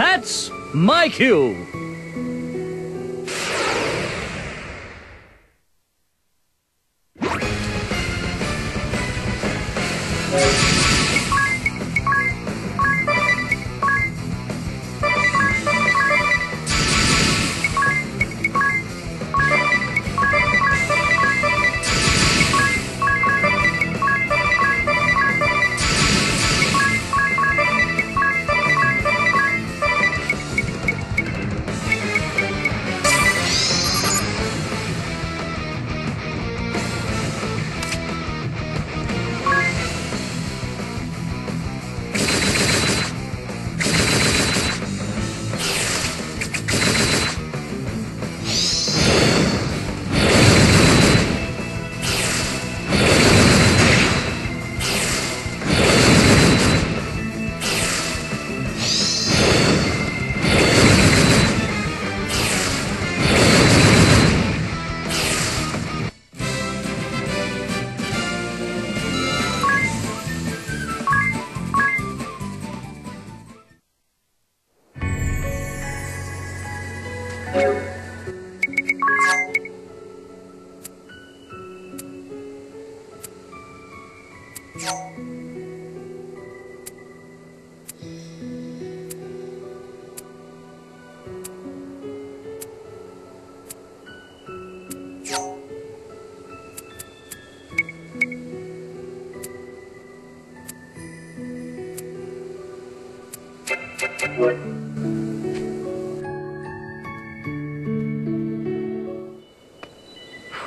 That's my cue.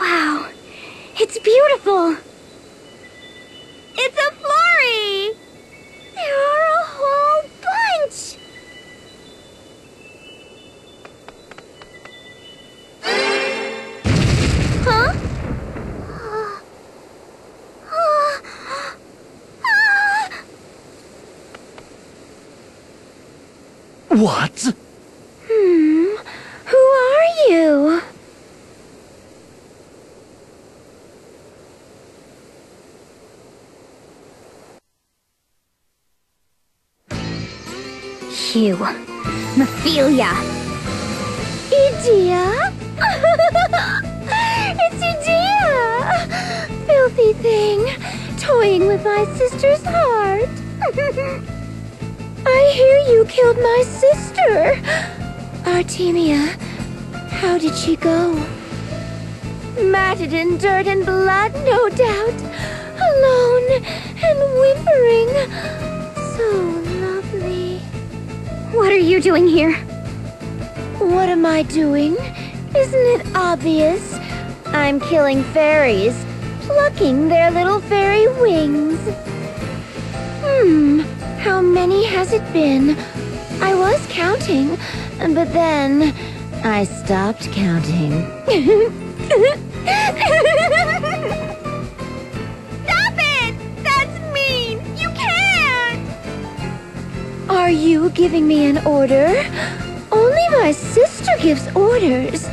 Wow, it's beautiful. What? Hmm. Who are you? You. Mephilia. Edea? it's Edea! Filthy thing. Toying with my sister's heart. I hear you killed my sister. Artemia, how did she go? Matted in dirt and blood, no doubt. Alone and whimpering. So lovely. What are you doing here? What am I doing? Isn't it obvious? I'm killing fairies, plucking their little fairy wings. Hmm, how many has it been? I was counting, but then I stopped counting. Stop it! That's mean! You can't! Are you giving me an order? Only my sister gives orders.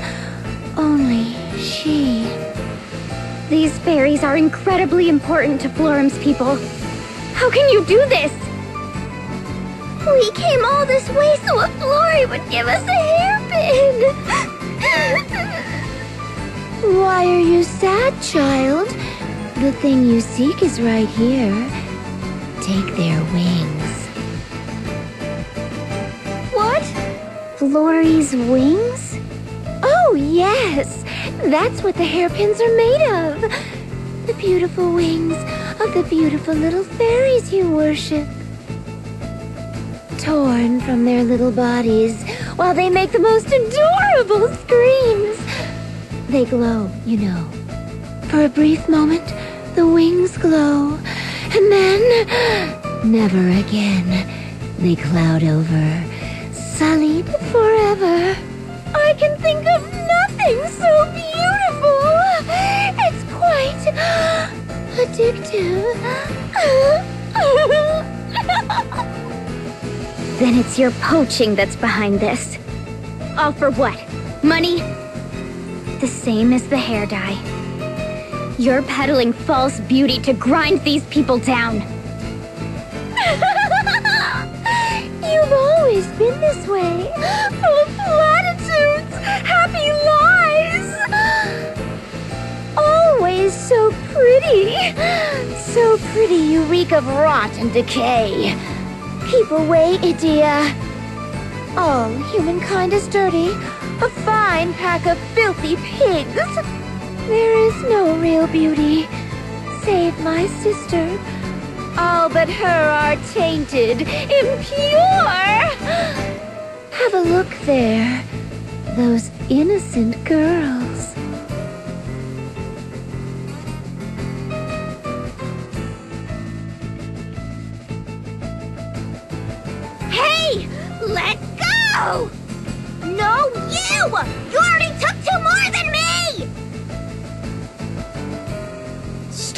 Only she. These fairies are incredibly important to Florem's people. How can you do this? We came all this way so a Flory would give us a hairpin. Why are you sad, child? The thing you seek is right here. Take their wings. What? Flory's wings? Oh, yes. That's what the hairpins are made of. The beautiful wings of the beautiful little fairies you worship. Torn from their little bodies while they make the most adorable screams. They glow, you know. For a brief moment, the wings glow. And then, never again. They cloud over, sullied forever. I can think of nothing so beautiful. It's quite addictive. then it's your poaching that's behind this. All for what? Money? The same as the hair dye. You're peddling false beauty to grind these people down. You've always been this way. Full of platitudes, happy lies. Always so pretty. So pretty you reek of rot and decay. Keep away, Edea. All humankind is dirty. A fine pack of filthy pigs. There is no real beauty, save my sister. All but her are tainted, impure. Have a look there. Those innocent girls.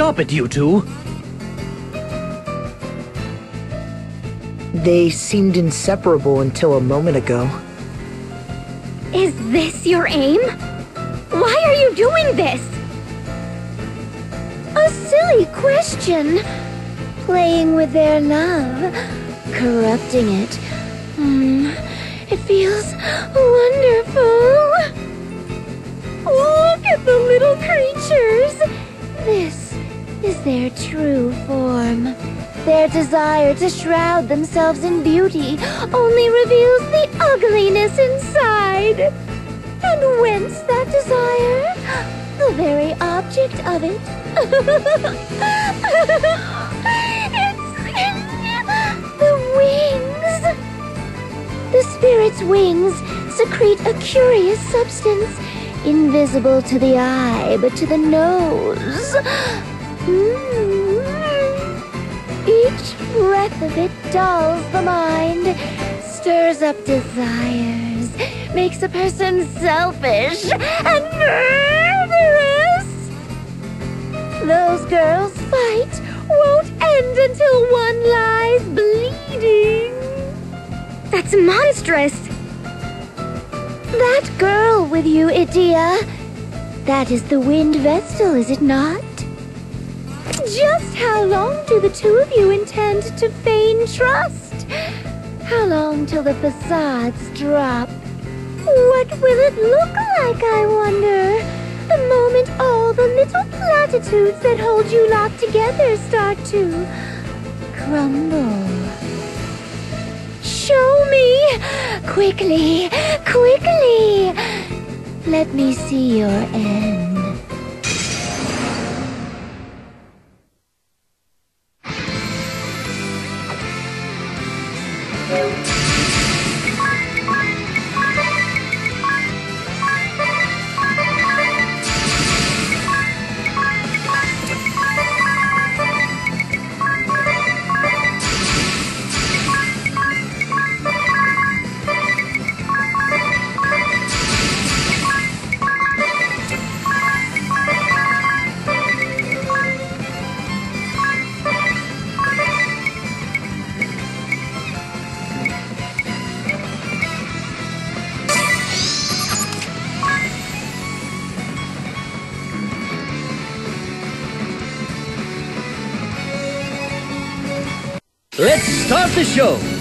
Stop it, you two! They seemed inseparable until a moment ago. Is this your aim? Why are you doing this? A silly question. Playing with their love, corrupting it. Hmm, it feels wonderful. Look at the little creatures. This is their true form. Their desire to shroud themselves in beauty only reveals the ugliness inside. And whence that desire? The very object of it. it's the wings. The spirit's wings secrete a curious substance, invisible to the eye, but to the nose. Mm. Each breath of it dulls the mind, stirs up desires, makes a person selfish and murderous. Those girls fight won't end until one lies bleeding. That's monstrous. That girl with you, Edea. That is the Wind Vestal, is it not? Just how long do the two of you intend to feign trust? How long till the facades drop? What will it look like, I wonder? The moment all the little platitudes that hold you locked together start to crumble. Show me! Quickly! Quickly! Let me see your end. Let's start the show!